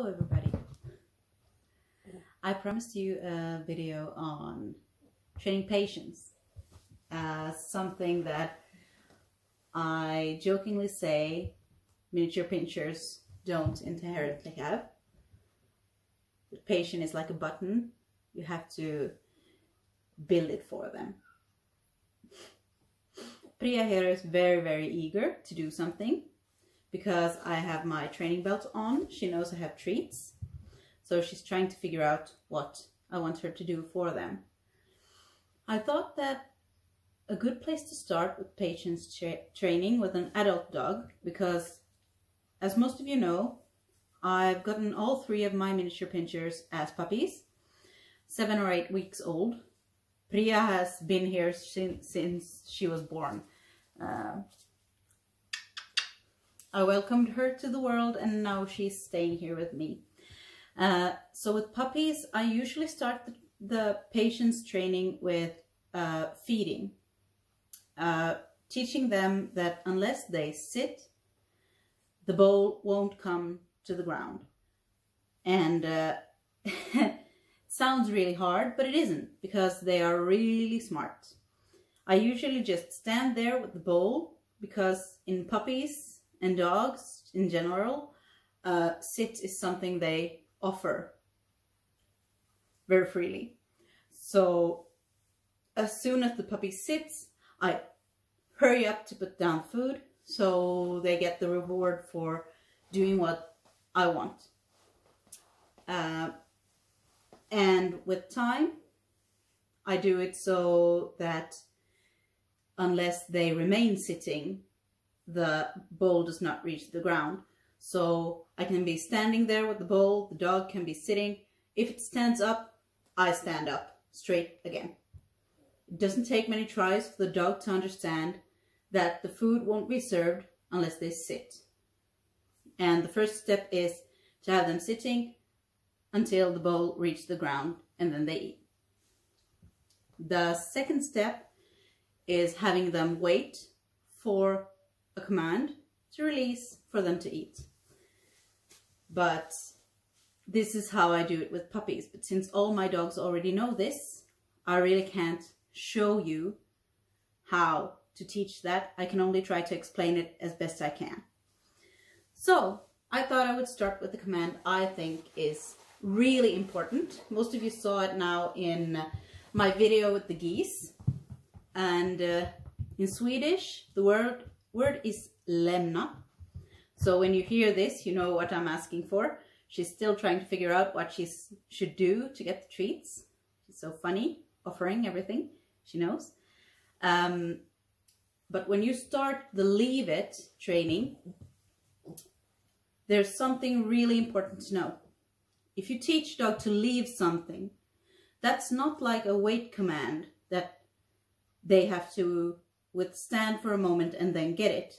Hello everybody. I promised you a video on training patience as something that I jokingly say miniature pinschers don't inherently have. The patient is like a button. You have to build it for them. Priya here is very, very eager to do something because I have my training belt on. She knows I have treats. So she's trying to figure out what I want her to do for them. I thought that a good place to start with patience tra training with an adult dog because as most of you know, I've gotten all three of my miniature pinschers as puppies, seven or eight weeks old. Priya has been here since, since she was born. Uh, I welcomed her to the world and now she's staying here with me. Uh, so with puppies, I usually start the, the patience training with uh, feeding. Uh, teaching them that unless they sit, the bowl won't come to the ground. And uh, sounds really hard, but it isn't because they are really smart. I usually just stand there with the bowl because in puppies, and dogs in general, uh, sit is something they offer very freely. So as soon as the puppy sits, I hurry up to put down food so they get the reward for doing what I want. Uh, and with time, I do it so that unless they remain sitting, the bowl does not reach the ground. So I can be standing there with the bowl, the dog can be sitting. If it stands up, I stand up straight again. It doesn't take many tries for the dog to understand that the food won't be served unless they sit. And the first step is to have them sitting until the bowl reaches the ground and then they eat. The second step is having them wait for a command to release for them to eat. But this is how I do it with puppies. But since all my dogs already know this, I really can't show you how to teach that. I can only try to explain it as best I can. So I thought I would start with the command I think is really important. Most of you saw it now in my video with the geese. And uh, in Swedish, the word word is lämna. So when you hear this, you know what I'm asking for. She's still trying to figure out what she should do to get the treats. She's so funny, offering everything she knows. Um, but when you start the leave it training, there's something really important to know. If you teach dog to leave something, that's not like a wait command that they have to withstand for a moment and then get it.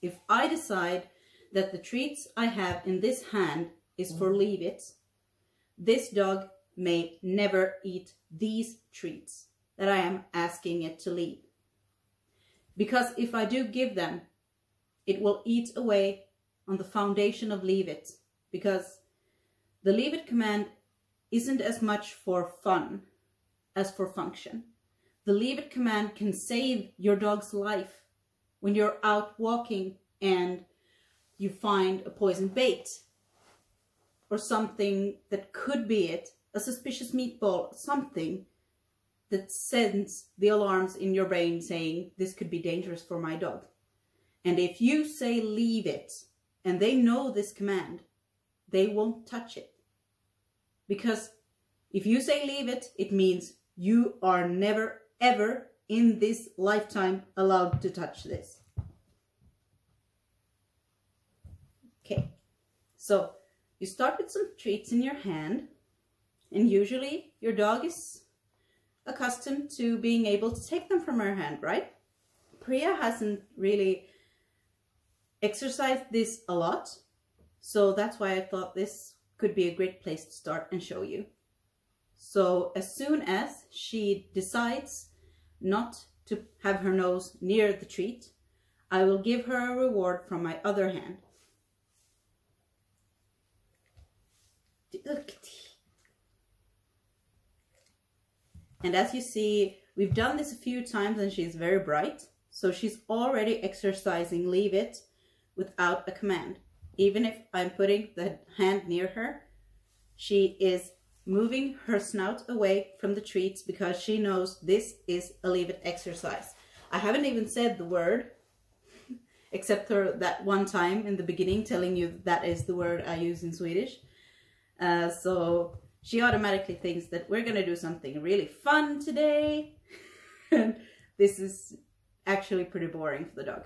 If I decide that the treats I have in this hand is for mm. leave it, this dog may never eat these treats that I am asking it to leave. Because if I do give them, it will eat away on the foundation of leave it. Because the leave it command isn't as much for fun as for function. The leave it command can save your dog's life when you're out walking and you find a poison bait or something that could be it, a suspicious meatball, something that sends the alarms in your brain saying this could be dangerous for my dog. And if you say leave it and they know this command, they won't touch it. Because if you say leave it, it means you are never ever in this lifetime allowed to touch this. Okay, so you start with some treats in your hand and usually your dog is accustomed to being able to take them from her hand, right? Priya hasn't really exercised this a lot, so that's why I thought this could be a great place to start and show you. So as soon as she decides not to have her nose near the treat, I will give her a reward from my other hand. And as you see, we've done this a few times and she's very bright. So she's already exercising leave it without a command. Even if I'm putting the hand near her, she is moving her snout away from the treats because she knows this is a leave it exercise. I haven't even said the word except for that one time in the beginning telling you that is the word I use in Swedish. Uh, so she automatically thinks that we're going to do something really fun today. and this is actually pretty boring for the dog.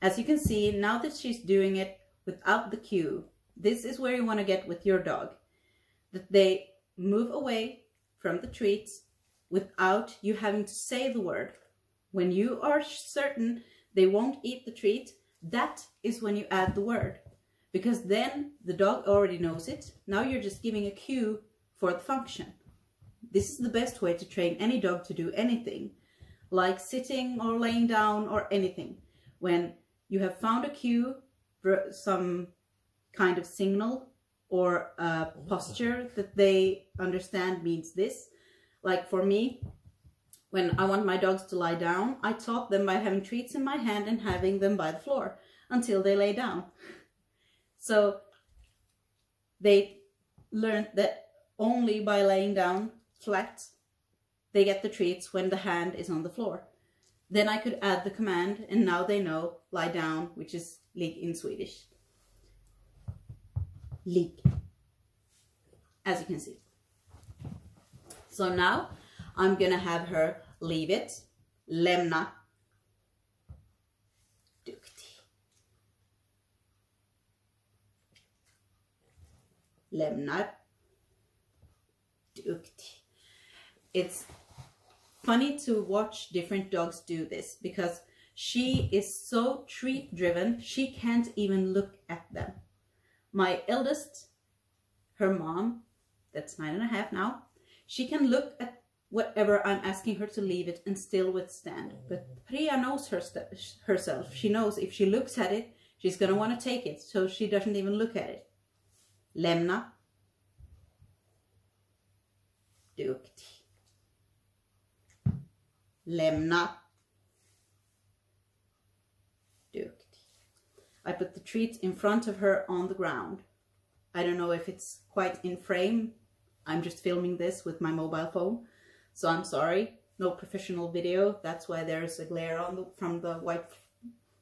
As you can see, now that she's doing it without the cue, this is where you want to get with your dog. That they move away from the treats without you having to say the word. When you are certain they won't eat the treat, that is when you add the word because then the dog already knows it. Now you're just giving a cue for the function. This is the best way to train any dog to do anything, like sitting or laying down or anything. When you have found a cue, some kind of signal or a posture that they understand means this. Like for me, when I want my dogs to lie down, I taught them by having treats in my hand and having them by the floor until they lay down. So they learned that only by laying down flat, they get the treats when the hand is on the floor. Then I could add the command and now they know lie down, which is lig in Swedish. Lig. As you can see. So now I'm gonna have her leave it, lämna lämnar. Duktig. It's funny to watch different dogs do this because she is so treat driven, she can't even look at them. My eldest, her mom, that's nine and a half now, she can look at whatever I'm asking her to leave it and still withstand. But mm-hmm. Priya knows her herself. She knows if she looks at it, she's going to want to take it. So she doesn't even look at it. Lämna. Duktig. Lämna. Duktig. I put the treat in front of her on the ground. I don't know if it's quite in frame. I'm just filming this with my mobile phone. So I'm sorry, no professional video. That's why there's a glare on the, from the white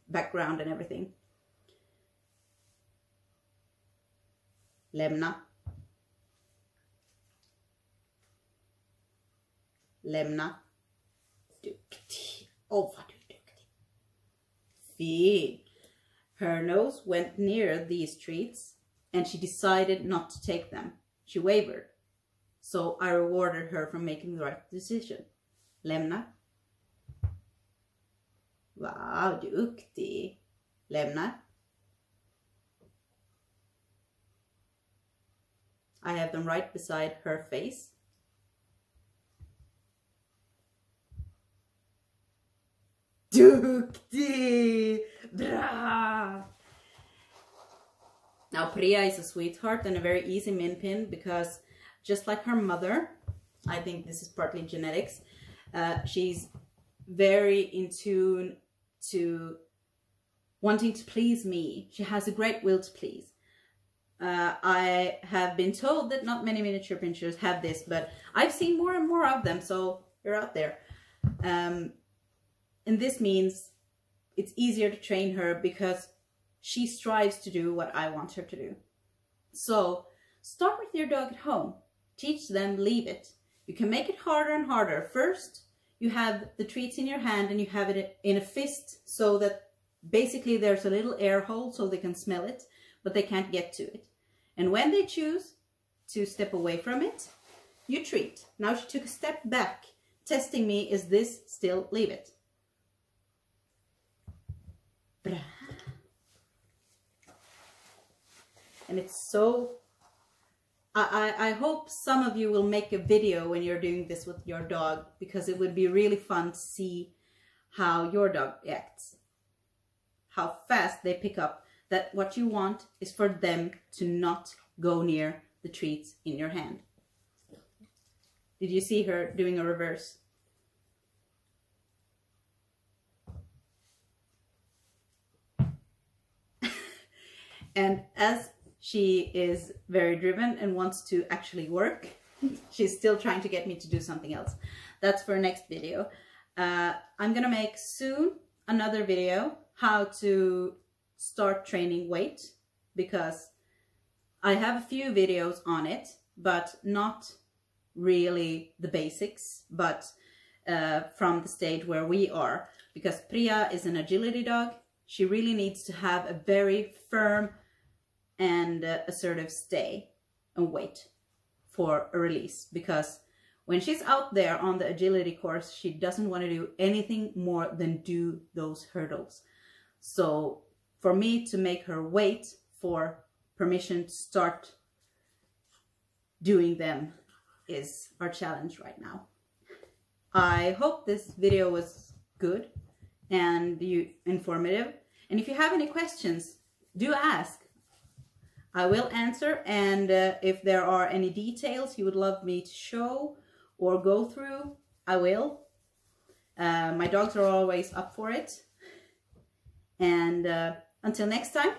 background and everything. lämna. Lämna. Duktig. Åh, du är duktig. Fin. Her nose went near these treats and she decided not to take them. She wavered. So I rewarded her for making the right decision. Lämna. Wow, duktig. Lämna. I have them right beside her face. Duktig! Now Priya is a sweetheart and a very easy min pin because just like her mother, I think this is partly genetics, uh, she's very in tune to wanting to please me. She has a great will to please. Uh, I have been told that not many miniature pinschers have this, but I've seen more and more of them, so you're out there. Um, and this means it's easier to train her because she strives to do what I want her to do. So start with your dog at home. Teach them, leave it. You can make it harder and harder. First, you have the treats in your hand and you have it in a fist so that basically there's a little air hole so they can smell it but they can't get to it. And when they choose to step away from it, you treat. Now she took a step back, testing me, is this still leave it? And it's so, I, I, I hope some of you will make a video when you're doing this with your dog because it would be really fun to see how your dog acts. How fast they pick up that what you want is for them to not go near the treats in your hand. Did you see her doing a reverse? And as she is very driven and wants to actually work, she's still trying to get me to do something else. That's for next video. Uh, I'm gonna make soon another video how to start training wait because I have a few videos on it, but not really the basics, but uh, from the stage where we are. Because Priya is an agility dog. She really needs to have a very firm and uh, assertive stay and wait for a release. Because when she's out there on the agility course, she doesn't want to do anything more than do those hurdles. So for me to make her wait for permission to start doing them is our challenge right now. I hope this video was good and you informative. And if you have any questions, do ask. I will answer and uh, if there are any details you would love me to show or go through, I will. Uh, my dogs are always up for it. And uh, until next time,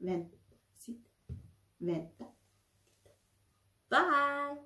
Bye.